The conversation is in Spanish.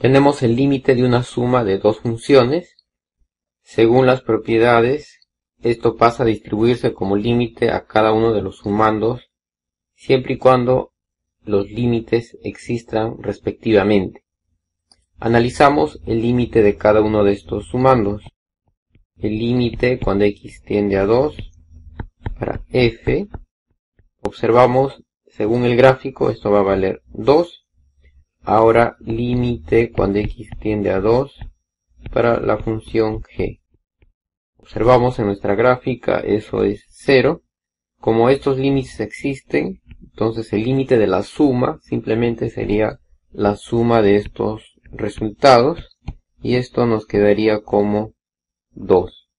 tenemos el límite de una suma de dos funciones. Según las propiedades, esto pasa a distribuirse como límite a cada uno de los sumandos, siempre y cuando los límites existan respectivamente. Analizamos el límite de cada uno de estos sumandos. El límite cuando x tiende a 2 para f. Observamos, según el gráfico, esto va a valer 2. Ahora límite cuando x tiende a 2 para la función g. Observamos en nuestra gráfica, eso es 0. Como estos límites existen, entonces el límite de la suma simplemente sería la suma de estos resultados y esto nos quedaría como 2.